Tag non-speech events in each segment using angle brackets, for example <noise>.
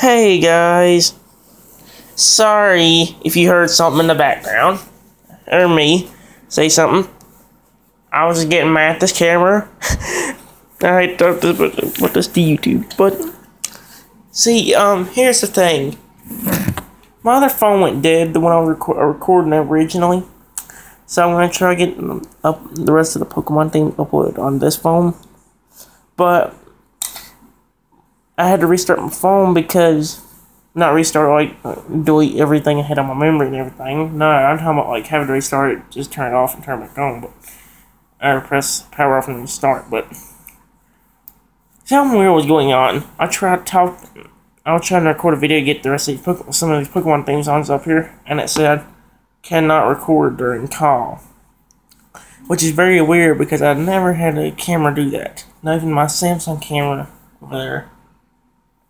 Hey guys. Sorry if you heard something in the background. Or me say something. I was getting mad at this camera. <laughs> I thought this was put this to YouTube, but see, um, here's the thing. My other phone went dead, the one I was reco- recording originally. So I'm gonna try getting up the rest of the Pokemon thing uploaded on this phone. But I had to restart my phone because not restart like delete everything I had on my memory and everything. No, I'm talking about like having to restart it, just turn it off and turn it back on. But I press power off and restart. But something weird was going on. I tried talk. I was trying to record a video to get the rest of these Pokemon, some of these Pokemon things on up here, and it said cannot record during call. Which is very weird because I never had a camera do that. Not even my Samsung camera over there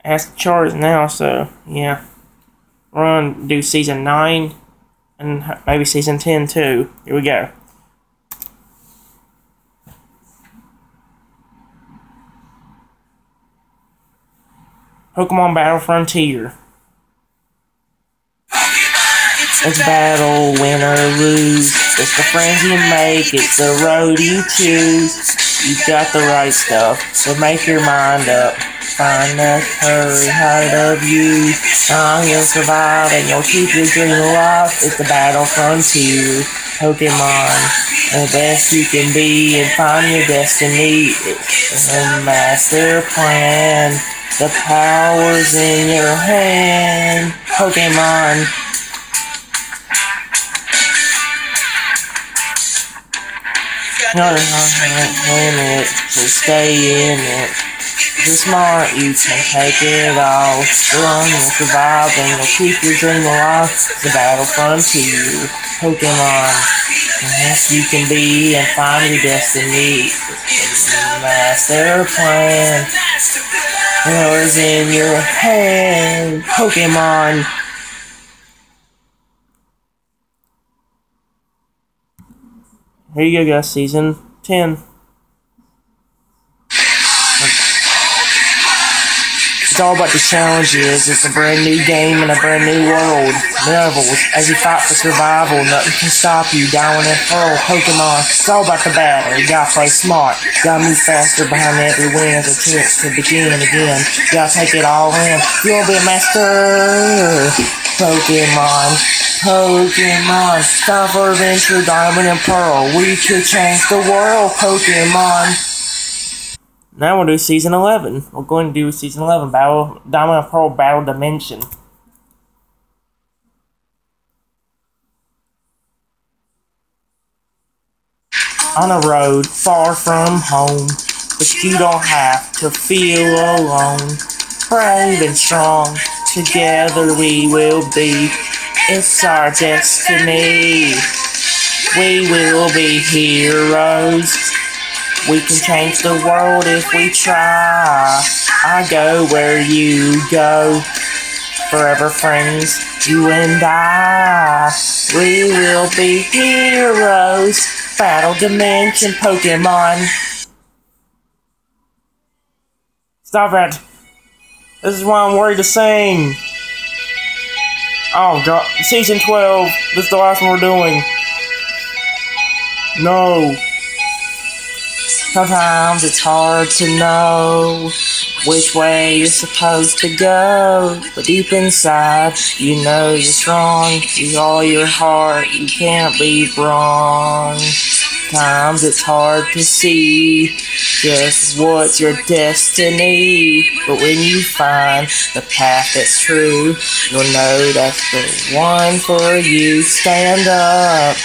has to charge now, so yeah. We're gonna do season 9 and maybe season 10 too. Here we go. Pokemon Battle Frontier. It's battle, win or lose. It's the friends you make, it's the road you choose. You've got the right stuff, so make your mind up. Find the courage heart of you. Strong you'll survive and you'll keep your dream alive. It's the battle frontier. Pokemon, the best you can be and find your destiny. It's a master plan. The power's in your hand. Pokemon. No, no, no, it, so stay in it. You're smart, you can take it all. Strong, you'll survive, and you'll keep your dream alive. The battle frontier, Pokemon. Yes, you can be and find your destiny. Master plan. Yours in your hand, Pokemon. Here you go, guys. Season 10. It's all about the challenges. It's a brand new game and a brand new world. Levels. As you fight for survival, nothing can stop you. Diamond and Pearl Pokemon. It's all about the battle. You gotta play smart. You gotta move faster behind every win. A chance to begin again. You gotta take it all in. You wanna be a master. Pokemon. Pokemon, time for adventure, diamond and pearl. We could change the world, Pokemon. Now we'll do season 11. We're going to do season 11, Battle, Diamond and Pearl Battle Dimension. On a road far from home, but you don't have to feel alone. Brave and strong, together we will be. It's our destiny. We will be heroes. We can change the world if we try. I go where you go. Forever friends, you and I. We will be heroes. Battle Dimension Pokemon. Stop it. This is why I'm worried to sing. Oh god, season 12. This is the last one we're doing. No. Sometimes it's hard to know which way you're supposed to go. But deep inside, you know you're strong. With all your heart, you can't be wrong. Times it's hard to see just what's your destiny. But when you find the path that's true, you'll know that's the one for you. Stand up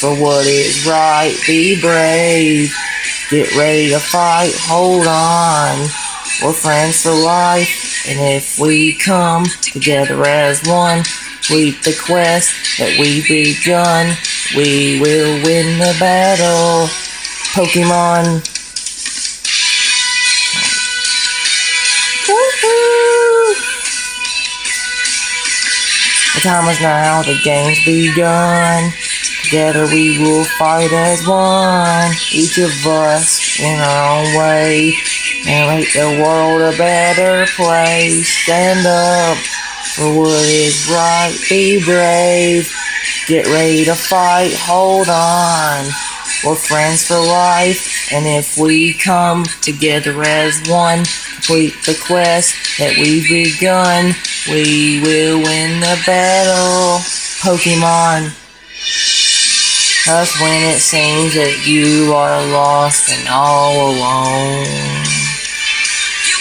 for what is right, be brave. Get ready to fight, hold on. We're friends for life, and if we come together as one, complete the quest that we've begun, we will win the battle. Pokemon. Time is now, the game's begun. Together we will fight as one, each of us in our own way. and make the world a better place. Stand up for what is right, be brave. Get ready to fight, hold on. We're friends for life, and if we come together as one, complete the quest that we've begun, we will win the battle. Pokemon. That's when it seems that you are lost and all alone.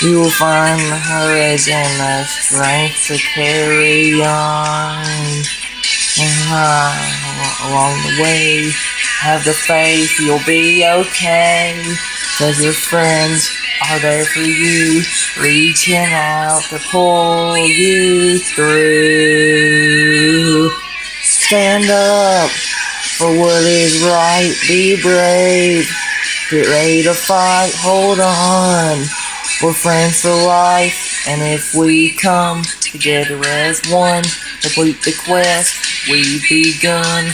You will find the courage and the strength to carry on. And uh, along the way, have the faith you'll be okay. Cause your friends are there for you, reaching out to pull you through. Stand up for what is right, be brave. Get ready to fight, hold on. We're friends for life, and if we come together as one, complete the quest we've begun,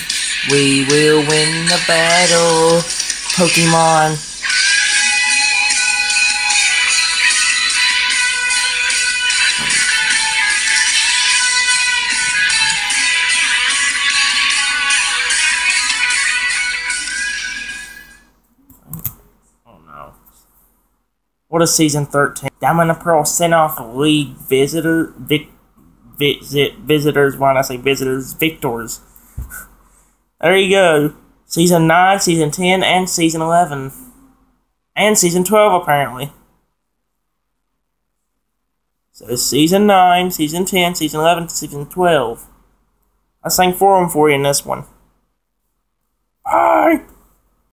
we will win the battle. Pokemon. What is season 13? Diamond and Pearl Sinnoh league visitor vic, visit visitors when I say visitors victors. There you go. Season 9, season 10, and season 11. And season 12 apparently. So season 9, season 10, season 11, season 12. I sang four of them for you in this one. Bye!